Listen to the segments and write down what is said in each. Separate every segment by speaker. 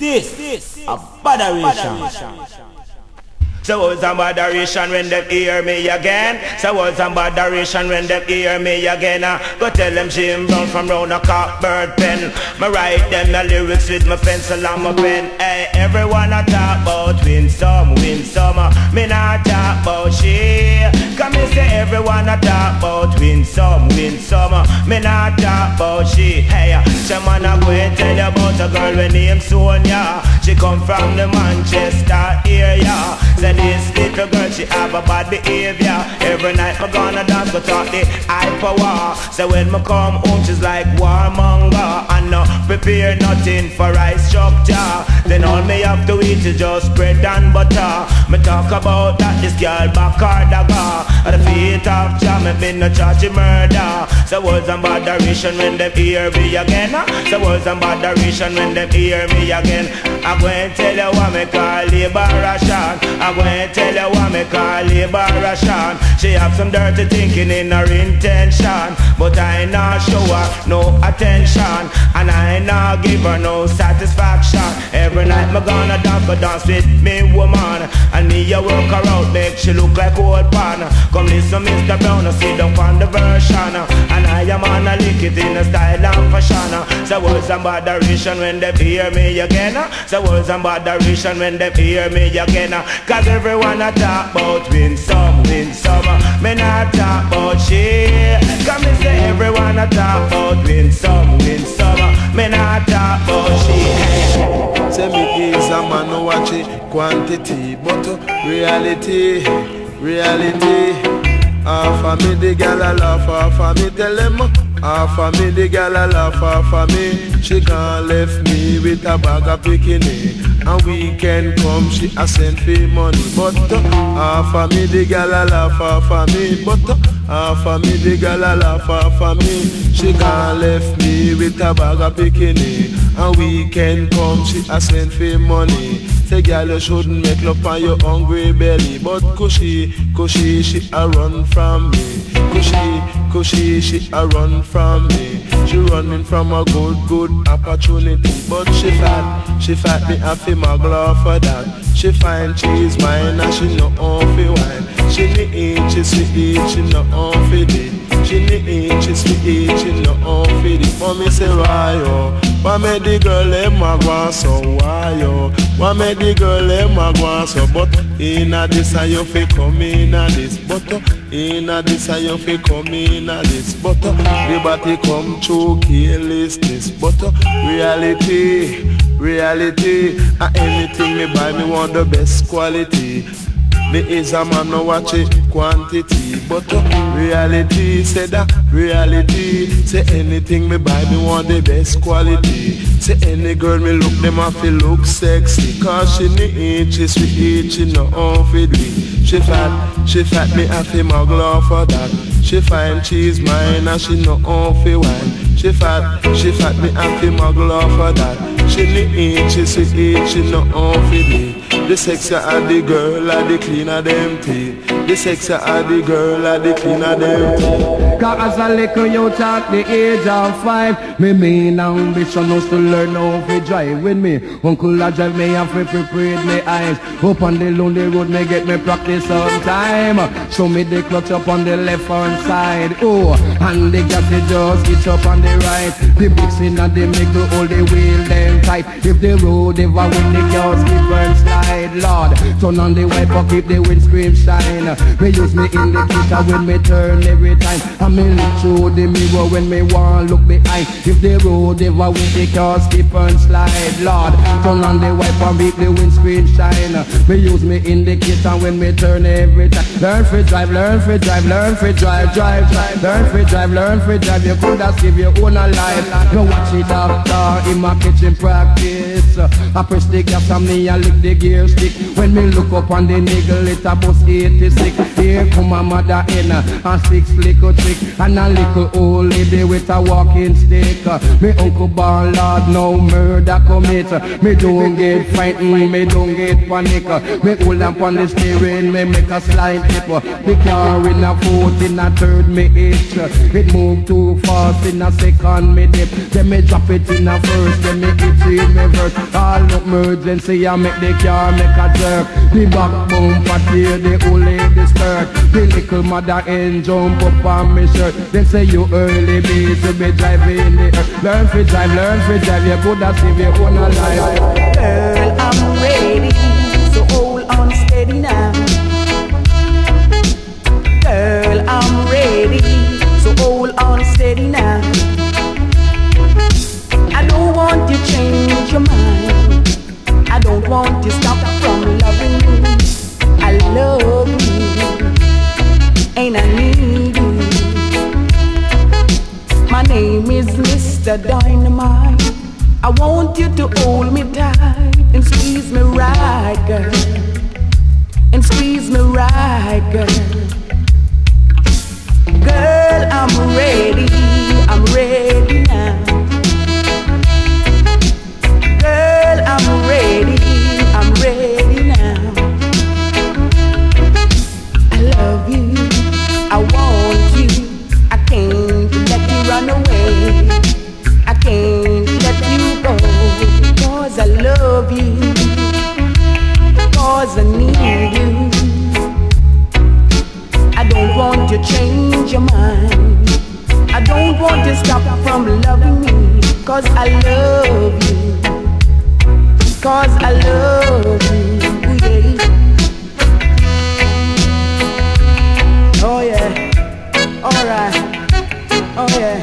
Speaker 1: This, this, a botheration.
Speaker 2: So was a moderation when them hear me again. So was a moderation when them hear me again. Uh, go tell them Jim Brown from round a Cockburn Pen. Me write them the lyrics with my pencil and my pen. Hey, everyone I talk about win some, win some. Uh, me not talk about I talk about win some, win some. Me not talk about shit. Hey, some man I go and tell you about a girl with name Sonia. She come from the Manchester area. Say this little girl, she have a bad behavior. Every night me gonna dance, go talk the high power. So when me come home, she's like warmonger. And no prepare nothing for rice structure. Then all me have to eat is just bread and butter. Me talk about that this girl back her dagger. At the feet of Jah, me been no charge murder. So words and botheration when them hear me again. So words and botheration when them hear me again. I'm going to tell you what me call liberation. I'm to tell you what me call liberation. She have some dirty thinking in her intention. But I ain't not show her no attention. And I not give her no satisfaction. Every night me gonna dance, but dance with me woman. And me a work her out, make she look like old pan. Come listen Mr. Brown, I sit down on the version. And I am on a lick it in a style and fashion. So words and botheration when they hear me again. So words and botheration when they hear me again. Cause everyone I talk about win some, win some. Me not talk about shit. Cause me say everyone I talk about win some, win some. Me not talk about shit.
Speaker 3: Say me is a man who watch it. Quantity But uh, reality, reality. Half of me the gal a laugh, half of me tell them Half of me the gal a laugh, half of me. She can't left me with a bag of bikini. And weekend come, she a send for money. But uh, half of me the gal a laugh half of me. But uh, half of me the gal a laugh half of me. She can't left me with a bag of bikini. And weekend come, she a send for money. Say girl you shouldn't make love on your hungry belly. But cushy, cushy, she a run from me Cushy, cushy, she a run from me. She running from a good, good opportunity. But she fat, she fat me have to muggle for that. She find cheese mine and she no off fi wine. She need eat, she sweet, she no off fi it She need eat, she sweet, she no off fi it me say why yo? Why make the girl them a go so why yo? Why make the girl them a go so? But inna this a you fi come inna this, but inna this a you fi come inna this, but the body come through carelessness, but reality, reality, uh, anything me buy me want the best quality. Me is a man no watch it quantity But uh, reality say that reality. Say anything me buy me want the best quality. Say any girl me look them have to look sexy. Cause she need she sweet she no off it. She fat, she fat me have to muggle off for that. She fine she's mine and she no off it wine She fat, she fat me have to muggle off for that. She need she sweet she no off it the sexier are the girl, are the cleaner them teeth. The sexier are the girl, are the cleaner them teeth.
Speaker 4: Cause as a little youth at the age of five, me main ambition was to learn how to drive with me. Uncle I drive me and fi prepare me eyes. Up on the lonely road, me get me practice sometime. Show me the clutch up on the left hand side. Oh, and the gas it just hitch up on the right. The brakes in and the middle, hold the wheel them tight. If the road ever win the car turn on the wiper, keep the windscreen shine. Me use me indicator when me turn every time. And me look through the mirror when me want look behind. If the road ever win the car skip and slide. Lord, turn on the wiper, make the windscreen shine. Me use me indicator when me turn every time. Learn for drive, learn for drive, learn for drive, drive, drive. Learn for drive, learn for drive. You could have give your own life. You watch it doctor in my kitchen practice. I press the gas on me I lick the gear stick. When me look up on the niggle, it a bus 86. Here come a mother in a six little trick and a little old lady with a walking stick. Me uncle Ballard no murder commit. Me don't get frightened, me don't get panic. Me hold up on the steering, me make a slide tip. The car in a fourth, in a third, me itch. It move too fast, in a second, me dip. Then me drop it in a first, then me hit it in reverse. All emergency I make the car make a jerk The backbone for tear the old lady skirt The little mother end jump up on me shirt. Then say you early me to be driving the earth. Learn to drive, learn to drive You could have saved your own life.
Speaker 5: Girl, I'm ready So hold on steady now Mr. Dynamite I want you to hold me tight and squeeze me right, girl. And squeeze me right, girl. Girl, I'm ready, I'm ready now. Girl, I'm ready, I'm ready change your mind. I don't want to stop from loving me, cause I love you. Cause I love you, yeah. Oh yeah, alright, oh yeah,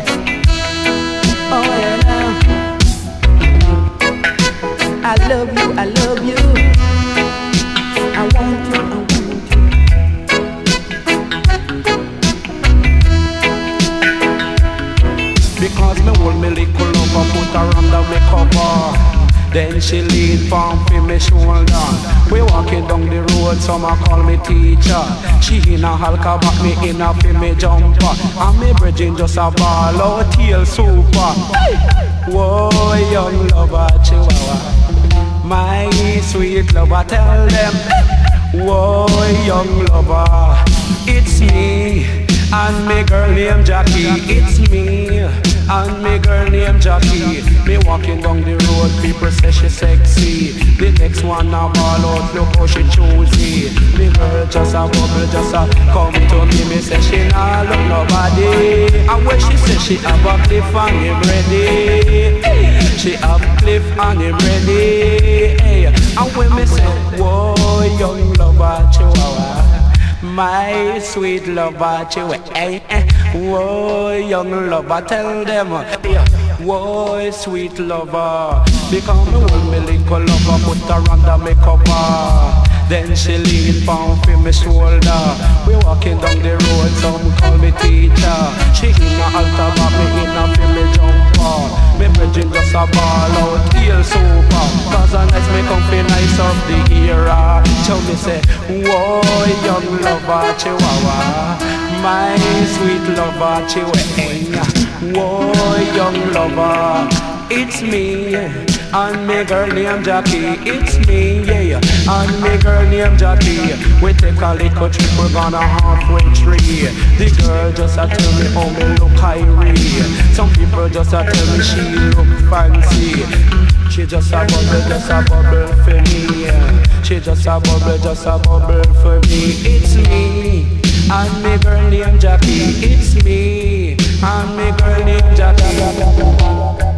Speaker 6: road, some a call me teacher. She in a halka back, me in a fi me jumper. And me bridging just a ball out tail super. Whoa, young lover chihuahua. My sweet lover, tell them. Whoa, young lover. It's me and me girl named Jackie, it's me. And me girl named Jackie. Me walking down the road, people say she sexy. The next one a ball out, look how she choosy. Me girl just a bubble, just a come to me. Me say she nah look nobody. And when she say she have a cliff and him ready. She have cliff and him My sweet lover, chihuahua, eh, eh. Whoa, young lover, tell them. Whoa, sweet lover. Because me hold me little lover, put her under me cover. Then she lean from for me shoulder. We walking down the road, some call me teacher. She in a altar, but me in a for me jumper. Me bridging just a ball out, heel super. Cause a nice me comfy nice of the era. Tell me say, whoa, young lover, chihuahua. My sweet lover, chihuahua. Whoa, young lover. It's me, and me girl named Jackie. It's me, yeah, and me girl named Jackie. We take a little trip, we're gonna Half Way Tree. The girl just a tell me how me look Kyrie. Some people just a tell me she look fancy. She just a bubble, just a bubble for me. She just a bubble, just a bubble for me. It's me, and me girl named Jackie. It's me, and me girl named Jackie.